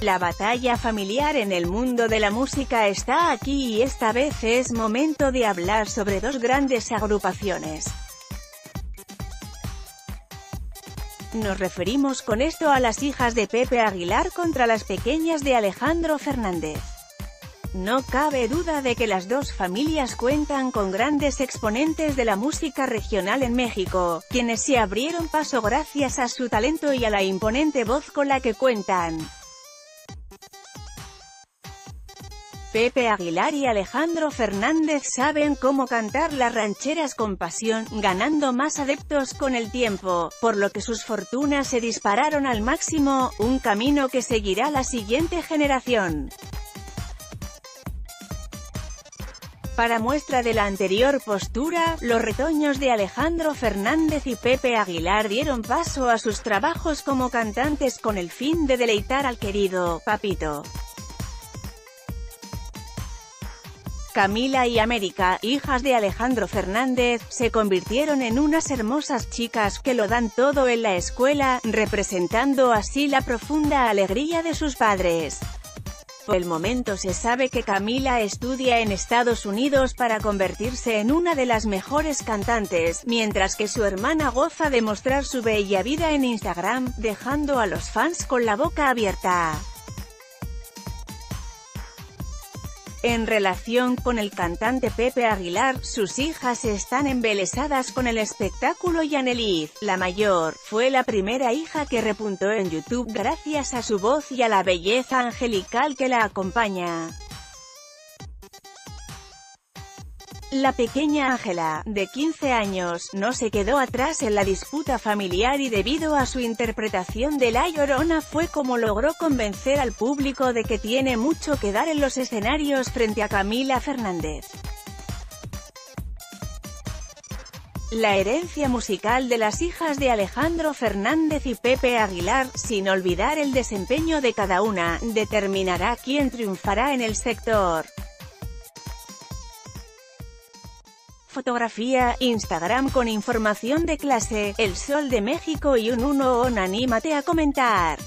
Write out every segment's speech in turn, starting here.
La batalla familiar en el mundo de la música está aquí y esta vez es momento de hablar sobre dos grandes agrupaciones. Nos referimos con esto a las hijas de Pepe Aguilar contra las pequeñas de Alejandro Fernández. No cabe duda de que las dos familias cuentan con grandes exponentes de la música regional en México, quienes se abrieron paso gracias a su talento y a la imponente voz con la que cuentan. Pepe Aguilar y Alejandro Fernández saben cómo cantar las rancheras con pasión, ganando más adeptos con el tiempo, por lo que sus fortunas se dispararon al máximo, un camino que seguirá la siguiente generación. Para muestra de la anterior postura, los retoños de Alejandro Fernández y Pepe Aguilar dieron paso a sus trabajos como cantantes con el fin de deleitar al querido Papito. Camila y América, hijas de Alejandro Fernández, se convirtieron en unas hermosas chicas que lo dan todo en la escuela, representando así la profunda alegría de sus padres. Por el momento se sabe que Camila estudia en Estados Unidos para convertirse en una de las mejores cantantes, mientras que su hermana goza de mostrar su bella vida en Instagram, dejando a los fans con la boca abierta. En relación con el cantante Pepe Aguilar, sus hijas están embelesadas con el espectáculo y Anneliz, la mayor, fue la primera hija que repuntó en YouTube gracias a su voz y a la belleza angelical que la acompaña. La pequeña Ángela, de 15 años, no se quedó atrás en la disputa familiar y debido a su interpretación de La Llorona fue como logró convencer al público de que tiene mucho que dar en los escenarios frente a Camila Fernández. La herencia musical de las hijas de Alejandro Fernández y Pepe Aguilar, sin olvidar el desempeño de cada una, determinará quién triunfará en el sector. Fotografía, Instagram con información de clase, El Sol de México y un 1 on anímate a comentar.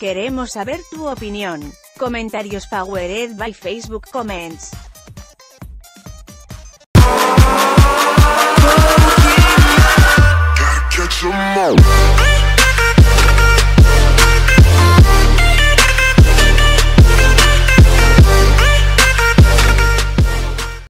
Queremos saber tu opinión. Comentarios Powered by Facebook Comments.